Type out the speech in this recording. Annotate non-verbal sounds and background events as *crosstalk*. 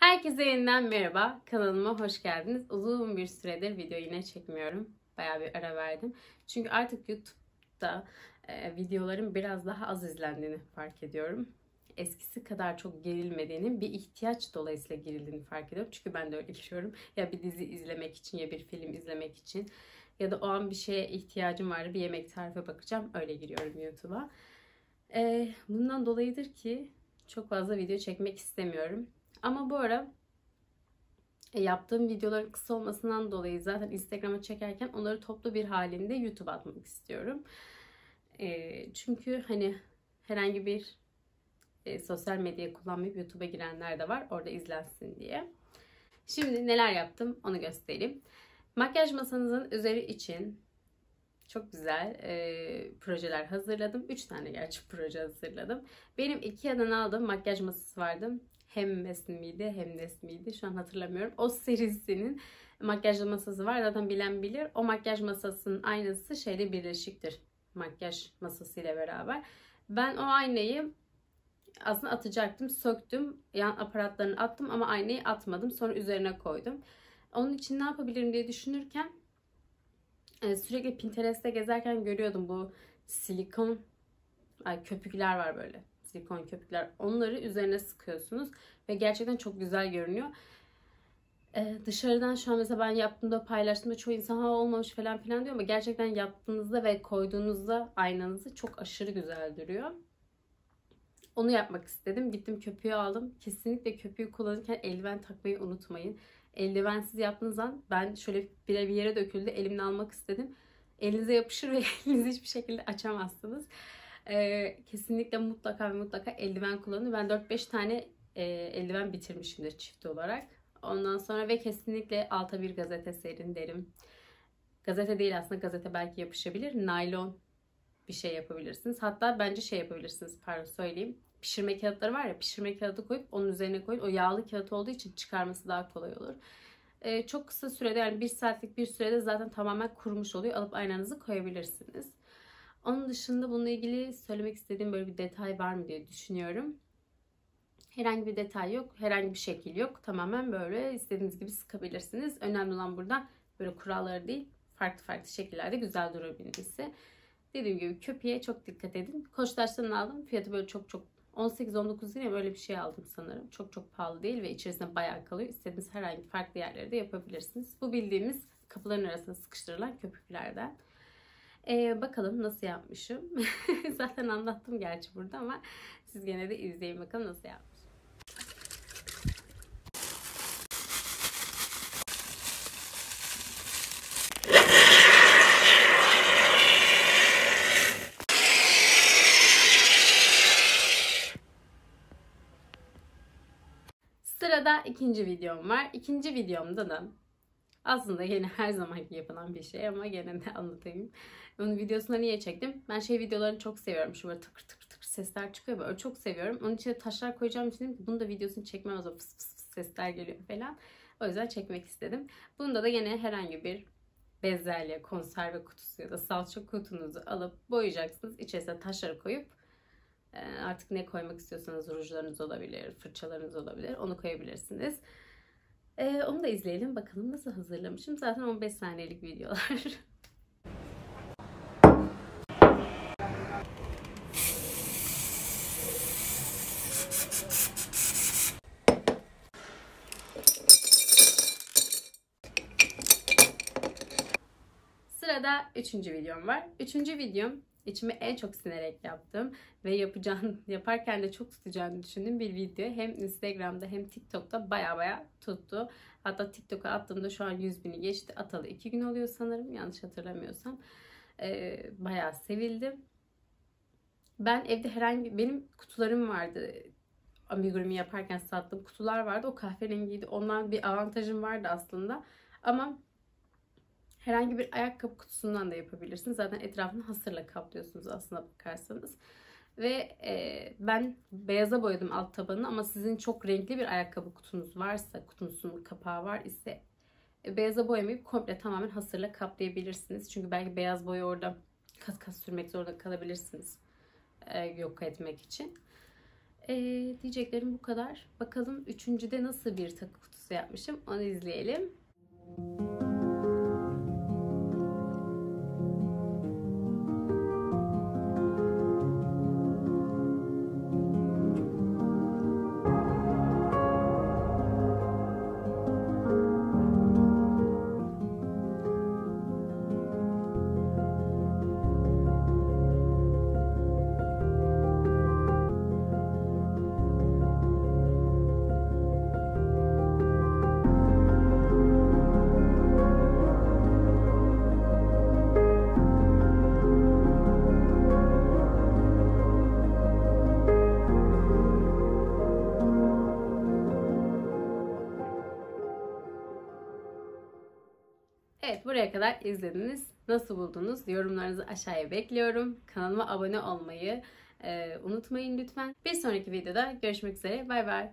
Herkese yeniden merhaba. Kanalıma hoş geldiniz. Uzun bir süredir video yine çekmiyorum. Bayağı bir ara verdim. Çünkü artık YouTube'da e, videoların biraz daha az izlendiğini fark ediyorum. Eskisi kadar çok gerilmediğini, bir ihtiyaç dolayısıyla gerildiğini fark ediyorum. Çünkü ben de öyle giriyorum. Ya bir dizi izlemek için ya bir film izlemek için ya da o an bir şeye ihtiyacım vardı. Bir yemek tarife bakacağım. Öyle giriyorum YouTube'a. E, bundan dolayıdır ki çok fazla video çekmek istemiyorum. Ama bu ara e, yaptığım videoların kısa olmasından dolayı zaten Instagram'a çekerken onları toplu bir halinde YouTube'a atmak istiyorum. E, çünkü hani herhangi bir e, sosyal medya kullanmayıp YouTube'a girenler de var. Orada izlensin diye. Şimdi neler yaptım onu göstereyim. Makyaj masanızın üzeri için çok güzel e, projeler hazırladım. 3 tane gerçi proje hazırladım. Benim Ikea'dan aldığım makyaj masası vardı hem Mesmi'ydi hem Nesmi'ydi şu an hatırlamıyorum. O serisinin makyaj masası var. Zaten bilen bilir. O makyaj masasının aynası şeyle birleşiktir. Makyaj masasıyla beraber. Ben o aynayı aslında atacaktım. Söktüm. Yan aparatlarını attım ama aynayı atmadım. Sonra üzerine koydum. Onun için ne yapabilirim diye düşünürken sürekli Pinterest'te gezerken görüyordum bu silikon ay, köpükler var böyle silikon köpükler. Onları üzerine sıkıyorsunuz ve gerçekten çok güzel görünüyor. Ee, dışarıdan şu an mesela ben yaptığımda paylaştığımda çoğu insan ha olmamış falan filan diyor ama gerçekten yaptığınızda ve koyduğunuzda aynanızı çok aşırı güzel duruyor. Onu yapmak istedim. Gittim köpüğü aldım. Kesinlikle köpüğü kullanırken eldiven takmayı unutmayın. Eldivensiz yaptığınız an ben şöyle bir yere döküldü. Elimle almak istedim. Elinize yapışır ve *laughs* elinizi hiçbir şekilde açamazsınız. Ee, kesinlikle mutlaka ve mutlaka eldiven kullanın. Ben 4-5 tane e, eldiven bitirmişimdir çift olarak. Ondan sonra ve kesinlikle alta bir gazete serin derim. Gazete değil aslında gazete belki yapışabilir. Naylon bir şey yapabilirsiniz. Hatta bence şey yapabilirsiniz pardon söyleyeyim. Pişirme kağıtları var ya pişirme kağıdı koyup onun üzerine koyun. O yağlı kağıt olduğu için çıkarması daha kolay olur. Ee, çok kısa sürede yani bir saatlik bir sürede zaten tamamen kurumuş oluyor. Alıp aynanızı koyabilirsiniz. Onun dışında bununla ilgili söylemek istediğim böyle bir detay var mı diye düşünüyorum. Herhangi bir detay yok, herhangi bir şekil yok. Tamamen böyle istediğiniz gibi sıkabilirsiniz. Önemli olan burada böyle kuralları değil, farklı farklı şekillerde güzel durabilmesi. Dediğim gibi köpeğe çok dikkat edin. Koçtaş'tan aldım. Fiyatı böyle çok çok 18-19 liraya böyle bir şey aldım sanırım. Çok çok pahalı değil ve içerisinde bayağı kalıyor. İstediğiniz herhangi farklı yerlerde yapabilirsiniz. Bu bildiğimiz kapıların arasına sıkıştırılan köpüklerden. Ee, bakalım nasıl yapmışım. *laughs* Zaten anlattım gerçi burada ama siz gene de izleyin bakalım nasıl yapmışım. Sırada ikinci videom var. İkinci videomda da aslında yine *laughs* her zamanki yapılan bir şey ama gene de anlatayım. Onun videosunu niye çektim? Ben şey videolarını çok seviyorum. Şu böyle tıkır tıkır tıkır sesler çıkıyor böyle çok seviyorum. Onun içine taşlar koyacağım için bunu da videosunu çekmem o zaman fıs fıs sesler geliyor falan. O yüzden çekmek istedim. Bunda da yine herhangi bir bezelye, konserve kutusu ya da salça kutunuzu alıp boyayacaksınız. İçerisine taşları koyup artık ne koymak istiyorsanız rujlarınız olabilir, fırçalarınız olabilir. Onu koyabilirsiniz. Ee, onu da izleyelim. Bakalım nasıl hazırlamışım. Zaten 15 saniyelik videolar. *laughs* Sırada üçüncü videom var. Üçüncü videom içime en çok sinerek yaptım ve yapacağım, *laughs* yaparken de çok tutacağını düşündüğüm bir video. Hem Instagram'da hem TikTok'ta baya baya tuttu. Hatta TikTok'a attığımda şu an 100 bini geçti. Atalı 2 gün oluyor sanırım yanlış hatırlamıyorsam. Ee, bayağı sevildim. Ben evde herhangi benim kutularım vardı. Amigurumi yaparken sattığım kutular vardı. O kahverengiydi. Ondan bir avantajım vardı aslında. Ama herhangi bir ayakkabı kutusundan da yapabilirsiniz. Zaten etrafını hasırla kaplıyorsunuz aslında bakarsanız. Ve e, ben beyaza boyadım alt tabanını ama sizin çok renkli bir ayakkabı kutunuz varsa, kutunuzun kapağı var ise e, beyaza boyamayıp komple tamamen hasırla kaplayabilirsiniz. Çünkü belki beyaz boya orada kas kas sürmek zorunda kalabilirsiniz e, yok etmek için. Ee, diyeceklerim bu kadar. Bakalım üçüncüde nasıl bir takı kutusu yapmışım onu izleyelim. Evet buraya kadar izlediniz. Nasıl buldunuz? Yorumlarınızı aşağıya bekliyorum. Kanalıma abone olmayı e, unutmayın lütfen. Bir sonraki videoda görüşmek üzere. Bay bay.